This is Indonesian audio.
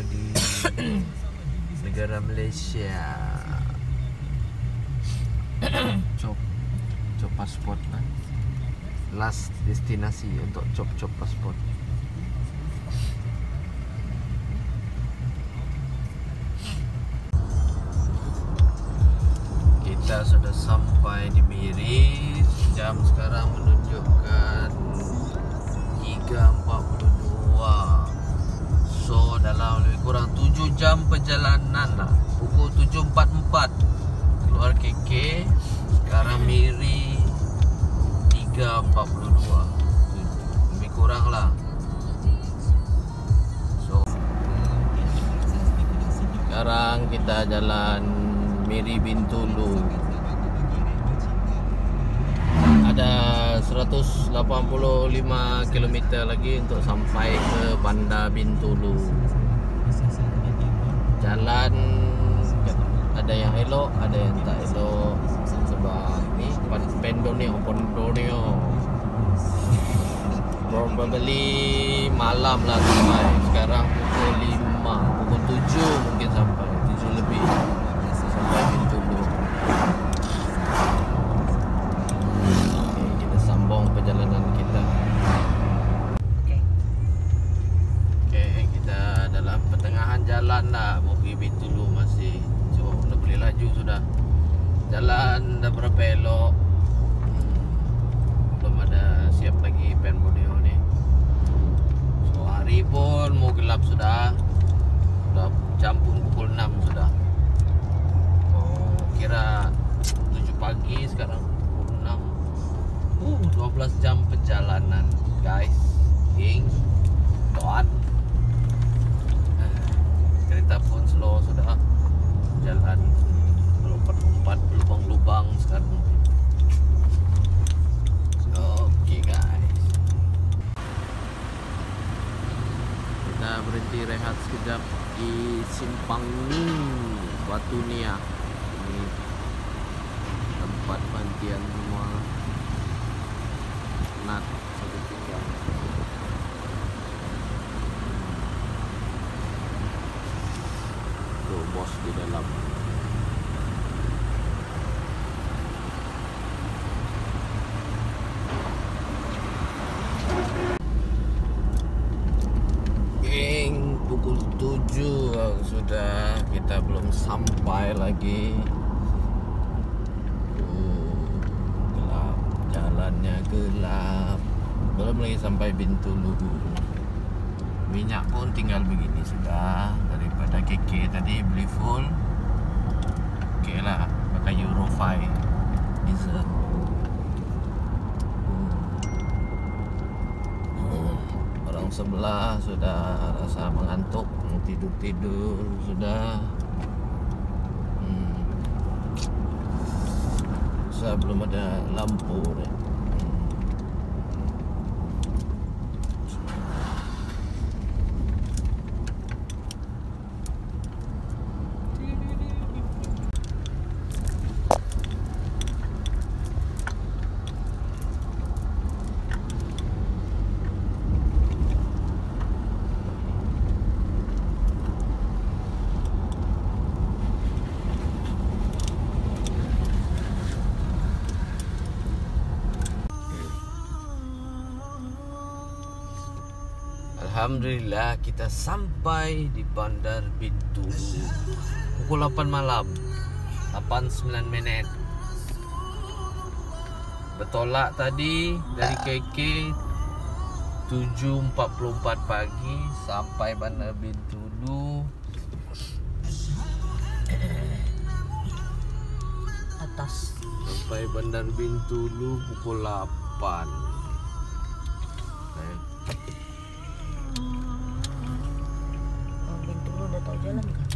bagi negara Malaysia. Cop, cop pasport lah. Last destinasi untuk cop-cop pasport. Kita sudah sampai di Miri. Pukul 7.44 Keluar KK Sekarang Miri 3.42 Lebih kurang lah. So Sekarang kita jalan Miri Bintulu ada 185 km lagi untuk sampai ke Bandar Bintulu. Jalan ada yang elok, ada yang tak elok sebab ni Pendonio, Pendonio. Probably malam lah sampai. Sekarang pukul 5, pukul 7 mungkin sampai, 7 lebih sampai Bintulu. Okey, kita sambung perjalanan kita. Okey, kita dalam pertengahan jalan lah mau pergi Bintulu laju sudah. Jalan dah berapa elok. Belum ada siap lagi pen Borneo ni. So, hari pun mau gelap sudah. Sudah jam pun pukul 6 sudah. Oh, kira 7 pagi sekarang pukul 6. Uh, 12 jam perjalanan, guys. Ing, tuan. Eh, Kereta pun slow sudah. Jalan lompat-lompat lubang-lubang sekarang. Oke guys. Berhenti rehat sekejap di Simpang Batu Nia. Ini tempat pantian semua. Nat satu tiga. Tuh bos di dalam Geng, pukul 7 kita belum sampai lagi. Uh, gelap. Jalannya gelap. Belum lagi sampai Bintulu minyak pun tinggal begini sudah. Daripada KK tadi beli full. Oke lah pakai Euro 5 diesel Uh, orang sebelah sudah rasa mengantuk tidur-tidur sudah hmm. saya belum ada lampu deh. Hmm. Alhamdulillah kita sampai di Bandar Bintulu pukul 8 malam. 8-9 minit. Bertolak tadi dari KK 7.44 pagi sampai Bandar Bintulu atas. Sampai Bandar Bintulu pukul 8 eh, oh, Bintulu